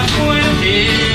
half-winded